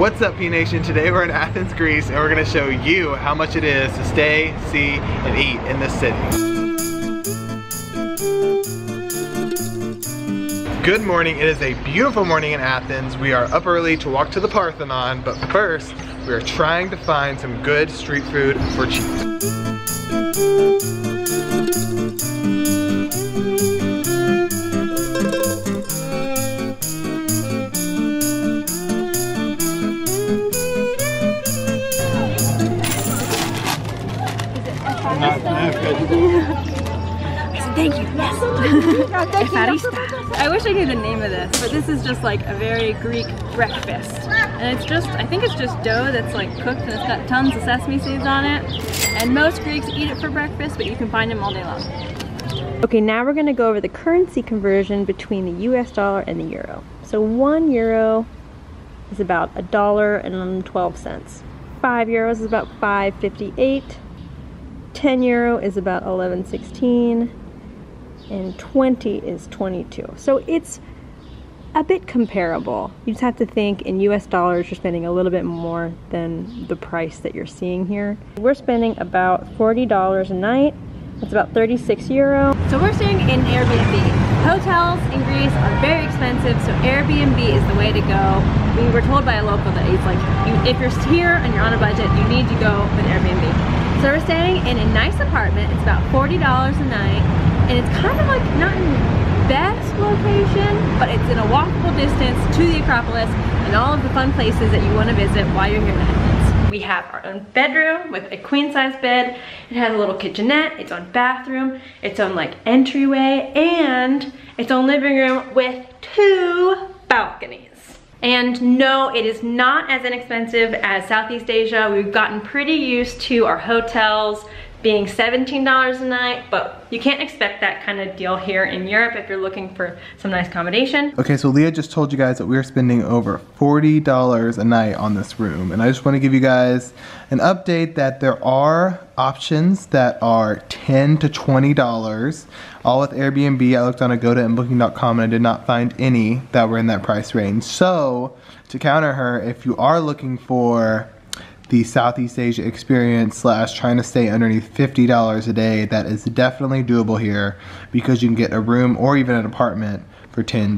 What's up P Nation? Today we're in Athens, Greece and we're gonna show you how much it is to stay, see, and eat in this city. Good morning, it is a beautiful morning in Athens. We are up early to walk to the Parthenon, but first we are trying to find some good street food for cheap. You. I wish I knew the name of this, but this is just like a very Greek breakfast. And it's just, I think it's just dough that's like cooked and it's got tons of sesame seeds on it. And most Greeks eat it for breakfast, but you can find them all day long. Okay, now we're gonna go over the currency conversion between the US dollar and the euro. So one euro is about a dollar and 12 cents. Five euros is about 5.58. 10 euro is about 11.16 and 20 is 22. So it's a bit comparable. You just have to think in US dollars you're spending a little bit more than the price that you're seeing here. We're spending about $40 a night. That's about 36 euro. So we're staying in Airbnb. Hotels in Greece are very expensive, so Airbnb is the way to go. We were told by a local that it's like, you, if you're here and you're on a budget, you need to go with Airbnb. So we're staying in a nice apartment. It's about $40 a night and it's kind of like not in the best location, but it's in a walkable distance to the Acropolis and all of the fun places that you want to visit while you're here in Athens. We have our own bedroom with a queen size bed. It has a little kitchenette, its own bathroom, its own like entryway, and its own living room with two balconies. And no, it is not as inexpensive as Southeast Asia. We've gotten pretty used to our hotels being $17 a night, but you can't expect that kind of deal here in Europe if you're looking for some nice accommodation. Okay, so Leah just told you guys that we're spending over $40 a night on this room. And I just wanna give you guys an update that there are options that are 10 to $20, all with Airbnb. I looked on Agoda and Booking.com and I did not find any that were in that price range. So, to counter her, if you are looking for the Southeast Asia experience slash trying to stay underneath $50 a day, that is definitely doable here because you can get a room or even an apartment for $10.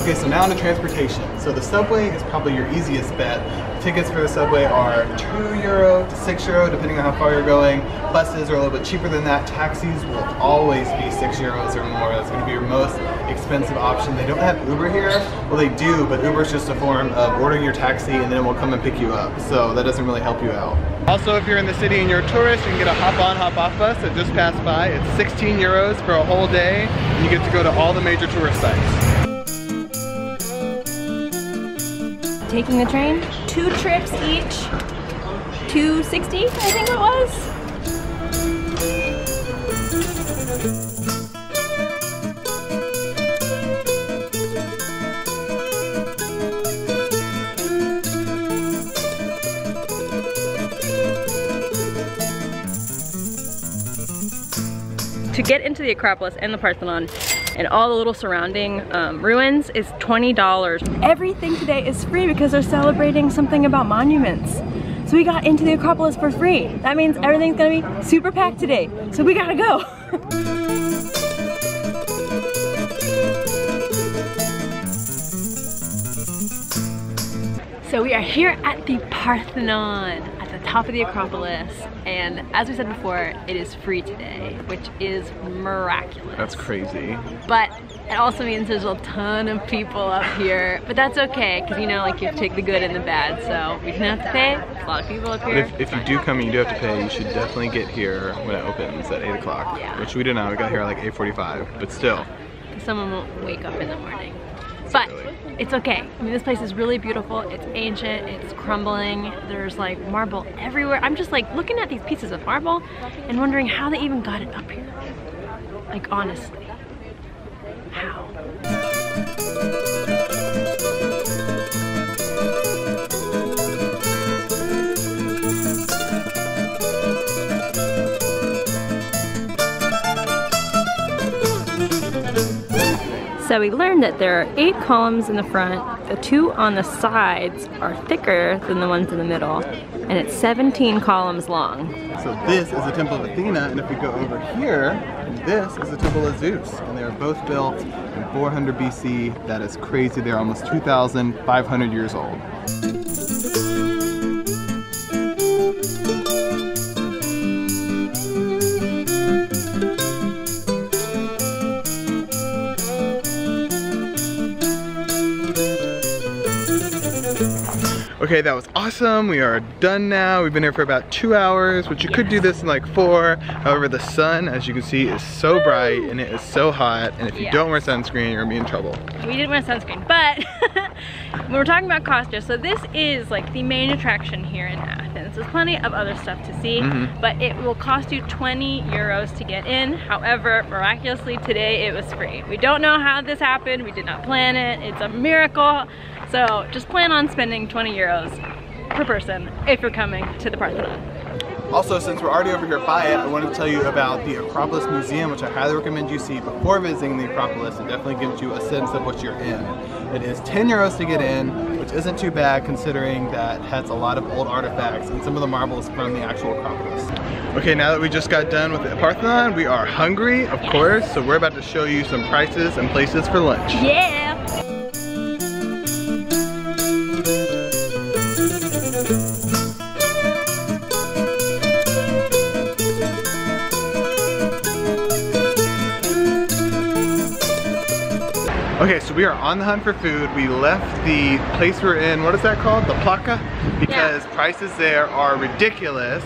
Okay, so now on to transportation. So the subway is probably your easiest bet. Tickets for the subway are 2 euro to 6 euro depending on how far you're going. Buses are a little bit cheaper than that. Taxis will always be 6 euros or more. That's going to be your most expensive option. They don't have Uber here. Well, they do, but Uber is just a form of ordering your taxi and then it will come and pick you up. So that doesn't really help you out. Also, if you're in the city and you're a tourist, you can get a hop-on, hop-off bus that just passed by. It's 16 euros for a whole day and you get to go to all the major tourist sites. Taking the train. Two trips each, 260 I think it was. To get into the Acropolis and the Parthenon, and all the little surrounding um, ruins is $20. Everything today is free because they're celebrating something about monuments. So we got into the Acropolis for free. That means everything's gonna be super packed today. So we gotta go. so we are here at the Parthenon top of the Acropolis. And as we said before, it is free today, which is miraculous. That's crazy. But it also means there's a ton of people up here. But that's okay, because you know, like you take the good and the bad. So we didn't have to pay. a lot of people up here. If, if, you do come and you do have to pay, you should definitely get here when it opens at 8 o'clock. Yeah. Which we did not. We got here at like 8.45, but still. Someone won't wake up in the morning. But it's okay. I mean, this place is really beautiful. It's ancient, it's crumbling. There's like marble everywhere. I'm just like looking at these pieces of marble and wondering how they even got it up here. Like honestly, how? So we learned that there are eight columns in the front, the two on the sides are thicker than the ones in the middle, and it's 17 columns long. So this is the Temple of Athena, and if we go over here, this is the Temple of Zeus. And they are both built in 400 BC. That is crazy. They're almost 2,500 years old. Okay, that was awesome. We are done now. We've been here for about two hours, which you could do this in like four. However, the sun, as you can see, is so bright and it is so hot. And if you yeah. don't wear sunscreen, you're gonna be in trouble. We didn't wear sunscreen, but when we're talking about Costa, so this is like the main attraction here in Athens. There's plenty of other stuff to see, mm -hmm. but it will cost you 20 euros to get in. However, miraculously today it was free. We don't know how this happened. We did not plan it. It's a miracle. So just plan on spending 20 euros per person if you're coming to the Parthenon. Also, since we're already over here by it, I wanted to tell you about the Acropolis Museum, which I highly recommend you see before visiting the Acropolis. It definitely gives you a sense of what you're in. It is 10 euros to get in, which isn't too bad considering that it has a lot of old artifacts and some of the marbles from the actual Acropolis. Okay, now that we just got done with the Parthenon, we are hungry, of course, so we're about to show you some prices and places for lunch. Yeah! Okay, so we are on the hunt for food. We left the place we're in, what is that called? The Plaka? Because yeah. prices there are ridiculous.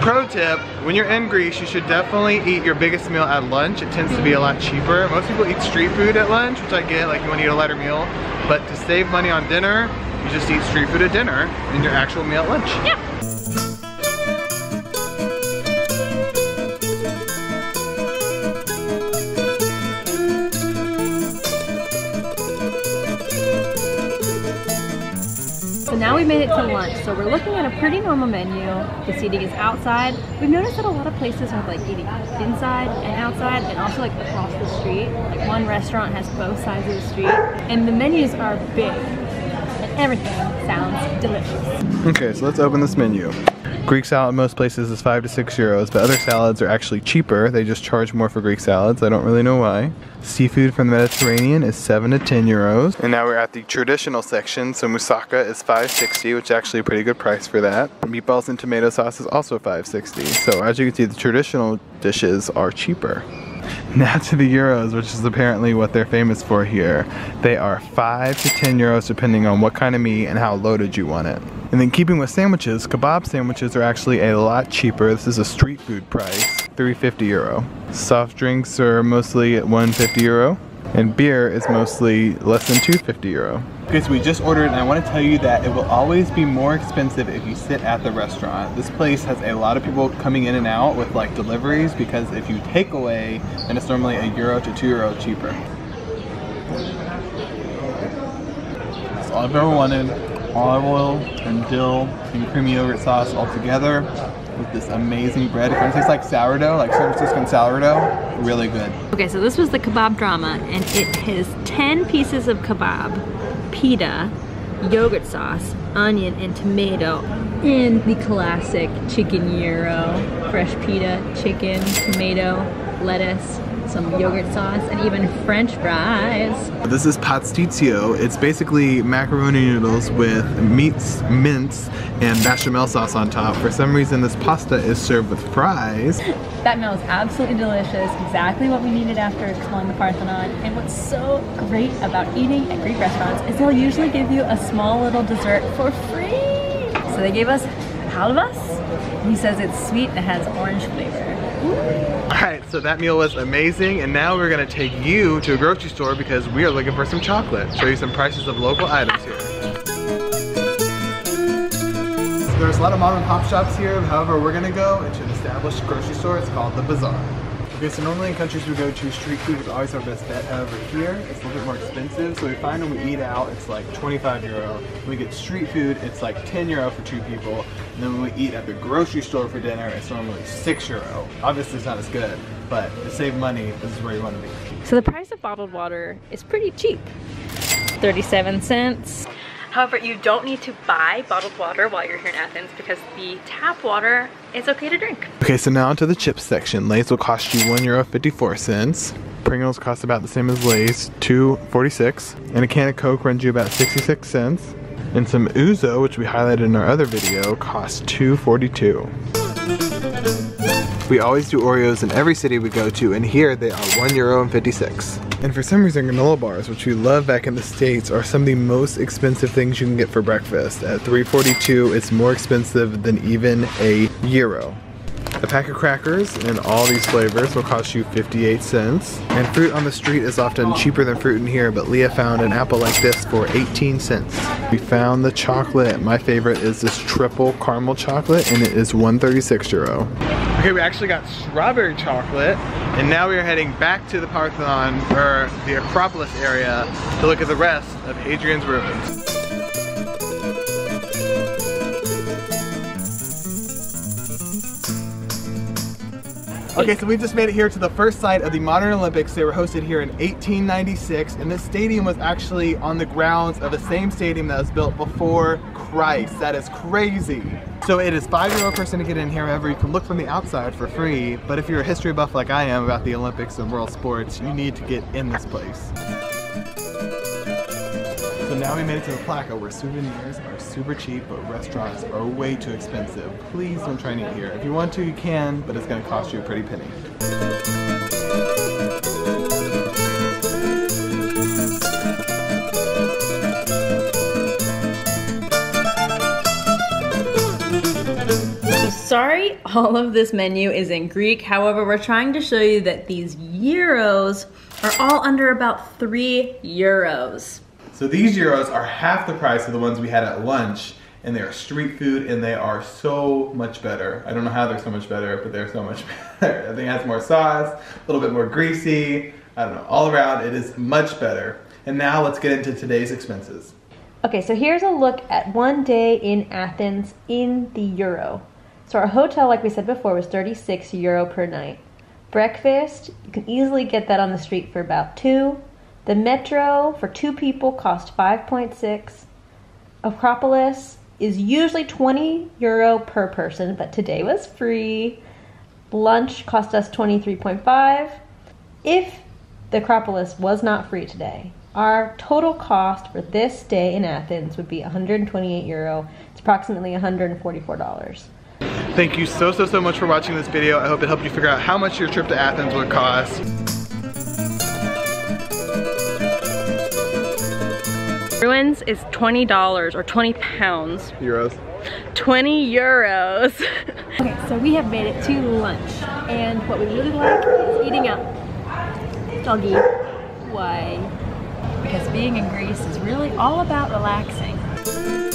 Pro tip, when you're in Greece, you should definitely eat your biggest meal at lunch. It tends to be a lot cheaper. Most people eat street food at lunch, which I get, like you want to eat a lighter meal. But to save money on dinner, you just eat street food at dinner and your actual meal at lunch. Yeah. We made it to lunch. So we're looking at a pretty normal menu. The seating is outside. We've noticed that a lot of places are like eating inside and outside and also like across the street. Like one restaurant has both sides of the street and the menus are big and everything sounds delicious. Okay, so let's open this menu. Greek salad in most places is five to six euros, but other salads are actually cheaper. They just charge more for Greek salads. I don't really know why. Seafood from the Mediterranean is seven to 10 euros. And now we're at the traditional section. So moussaka is 5.60, which is actually a pretty good price for that. Meatballs and tomato sauce is also 5.60. So as you can see, the traditional dishes are cheaper. Now to the gyros, which is apparently what they're famous for here. They are 5 to 10 Euros depending on what kind of meat and how loaded you want it. And then keeping with sandwiches, kebab sandwiches are actually a lot cheaper. This is a street food price, 350 euro. Soft drinks are mostly at 150 euro. And beer is mostly less than 250 euro. So we just ordered and I want to tell you that it will always be more expensive if you sit at the restaurant. This place has a lot of people coming in and out with like deliveries because if you take away, then it's normally a euro to two euro cheaper. That's all I've ever wanted. Olive oil and dill and creamy yogurt sauce all together with this amazing bread. It kind of tastes like sourdough, like San Franciscan sourdough. Really good. Okay, so this was the kebab drama, and it has 10 pieces of kebab, pita, yogurt sauce, onion, and tomato, and the classic chicken gyro, fresh pita, chicken, tomato, lettuce, some yogurt sauce, and even french fries. This is pastitsio. It's basically macaroni noodles with meats, mince, and bechamel sauce on top. For some reason, this pasta is served with fries. That meal is absolutely delicious, exactly what we needed after exploring the Parthenon. And what's so great about eating at Greek restaurants is they'll usually give you a small little dessert for free. So they gave us halvas. He says it's sweet and it has orange flavor. Alright, so that meal was amazing and now we're gonna take you to a grocery store because we are looking for some chocolate. Show you some prices of local items here. There's a lot of mom and pop shops here, however we're gonna go into an established grocery store, it's called The Bazaar. Okay, so normally in countries we go to, street food is always our best bet. However, here it's a little bit more expensive. So we find when we eat out, it's like 25 euro. When we get street food, it's like 10 euro for two people. And then when we eat at the grocery store for dinner, it's normally 6 euro. Obviously, it's not as good, but to save money, this is where you want to be. So the price of bottled water is pretty cheap. 37 cents. However, you don't need to buy bottled water while you're here in Athens because the tap water is okay to drink. Okay, so now to the chips section. Lay's will cost you one euro 54 cents. Pringles cost about the same as Lay's, 2.46, and a can of Coke runs you about 66 cents. And some Ouzo, which we highlighted in our other video, costs 2.42. We always do Oreos in every city we go to, and here they are one euro and 56. And for some reason, granola bars, which we love back in the States, are some of the most expensive things you can get for breakfast. At 3.42, it's more expensive than even a euro. A pack of crackers in all these flavors will cost you 58 cents. And fruit on the street is often cheaper than fruit in here, but Leah found an apple like this for 18 cents. We found the chocolate. My favorite is this triple caramel chocolate, and it is 136 euro. Okay, we actually got strawberry chocolate, and now we are heading back to the Parthenon, or the Acropolis area, to look at the rest of Hadrian's ruins. Okay, so we just made it here to the first site of the Modern Olympics. They were hosted here in 1896, and this stadium was actually on the grounds of the same stadium that was built before Christ. That is crazy. So it is five-year-old person to get in here. However, you can look from the outside for free. But if you're a history buff like I am about the Olympics and world sports, you need to get in this place. So now we made it to the Plaka where souvenirs are super cheap, but restaurants are way too expensive. Please don't try and eat here. If you want to, you can, but it's gonna cost you a pretty penny. sorry all of this menu is in Greek. However, we're trying to show you that these gyros are all under about three euros. So these gyros are half the price of the ones we had at lunch and they are street food and they are so much better. I don't know how they're so much better, but they're so much better. I think it has more sauce, a little bit more greasy. I don't know, all around it is much better. And now let's get into today's expenses. Okay, so here's a look at one day in Athens in the euro. So our hotel, like we said before, was 36 euro per night. Breakfast, you can easily get that on the street for about two. The Metro for two people cost 5.6. Acropolis is usually 20 euro per person, but today was free. Lunch cost us 23.5. If the Acropolis was not free today, our total cost for this day in Athens would be 128 euro. It's approximately $144. Thank you so, so, so much for watching this video. I hope it helped you figure out how much your trip to Athens would cost. Ruins is $20 or 20 pounds. Euros. 20 euros. okay, so we have made it to lunch. And what we really like is eating out. Doggy. Why? Because being in Greece is really all about relaxing.